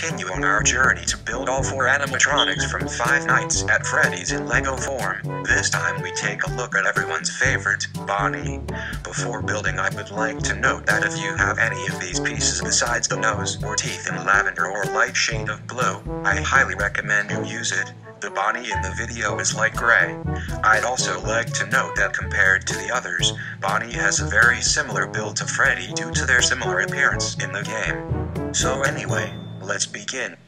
continue on our journey to build all four animatronics from Five Nights at Freddy's in Lego form. This time we take a look at everyone's favorite, Bonnie. Before building I would like to note that if you have any of these pieces besides the nose or teeth in lavender or light shade of blue, I highly recommend you use it. The Bonnie in the video is light gray. I'd also like to note that compared to the others, Bonnie has a very similar build to Freddy due to their similar appearance in the game. So anyway, let's begin.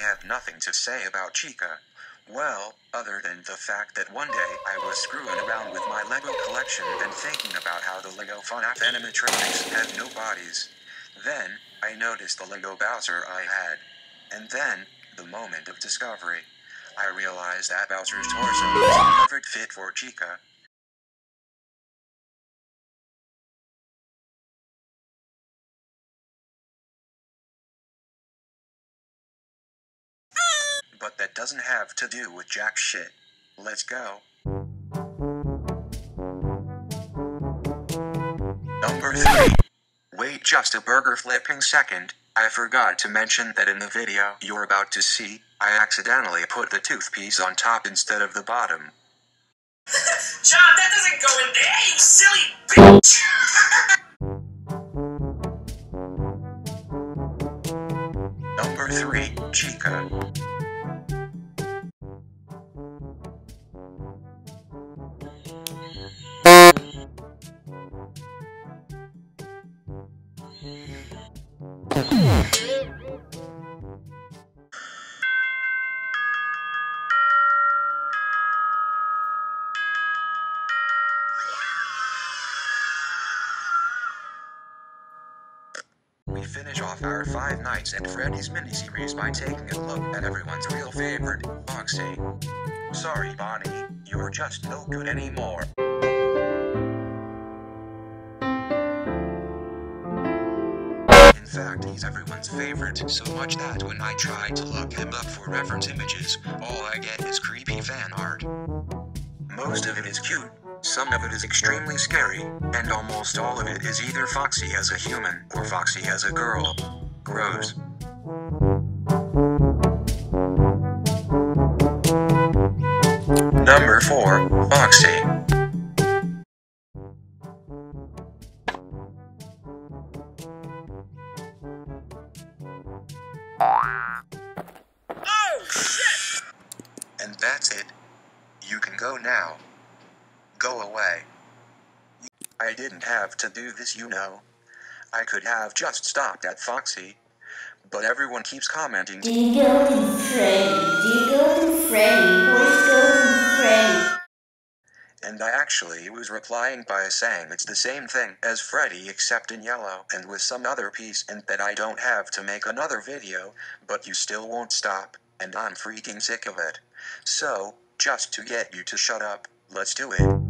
Have nothing to say about Chica. Well, other than the fact that one day I was screwing around with my Lego collection and thinking about how the Lego FNAF animatronics had no bodies. Then, I noticed the Lego Bowser I had. And then, the moment of discovery. I realized that Bowser's torso was a perfect fit for Chica. But that doesn't have to do with jack shit. Let's go. Number 3. Wait just a burger flipping second. I forgot to mention that in the video you're about to see, I accidentally put the toothpiece on top instead of the bottom. John, that doesn't go in there, you silly bitch! Yeah. We finish off our Five Nights at Freddy's miniseries by taking a look at everyone's real favorite, Foxy. Sorry, Bonnie, you're just no good anymore. In fact, he's everyone's favorite, so much that when I try to look him up for reference images, all I get is creepy fan art. Most of it is cute, some of it is extremely scary, and almost all of it is either Foxy as a human or Foxy as a girl. Gross. Number 4, Foxy. Oh, shit! And that's it. You can go now. Go away. I didn't have to do this, you know. I could have just stopped at Foxy. But everyone keeps commenting. And Freddy, and Freddy, where's Golden Freddy? And I actually was replying by saying it's the same thing as Freddy except in yellow and with some other piece and that I don't have to make another video, but you still won't stop, and I'm freaking sick of it. So, just to get you to shut up, let's do it.